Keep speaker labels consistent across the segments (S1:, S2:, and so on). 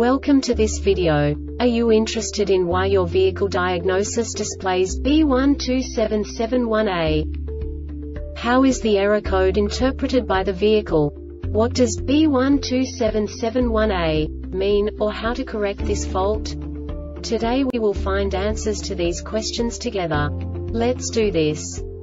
S1: Welcome to this video. Are you interested in why your vehicle diagnosis displays B12771A? How is the error code interpreted by the vehicle? What does B12771A mean, or how to correct this fault? Today we will find answers to these questions together. Let's do this.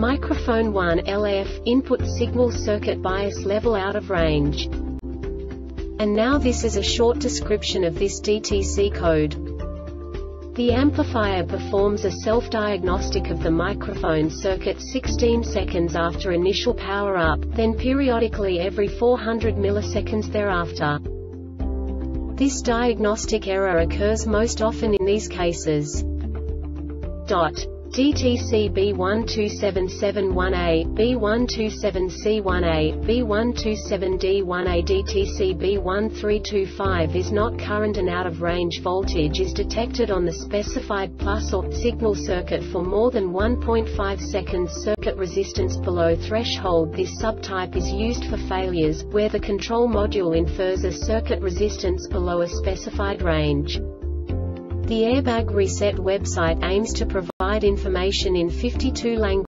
S1: Microphone 1 LF input signal circuit bias level out of range. And now this is a short description of this DTC code. The amplifier performs a self-diagnostic of the microphone circuit 16 seconds after initial power up, then periodically every 400 milliseconds thereafter. This diagnostic error occurs most often in these cases. Dot. DTC B12771A, B127C1A, B127D1A DTC B1325 is not current and out of range voltage is detected on the specified plus or signal circuit for more than 1.5 seconds circuit resistance below threshold This subtype is used for failures, where the control module infers a circuit resistance below a specified range. The Airbag Reset website aims to provide information in 52 languages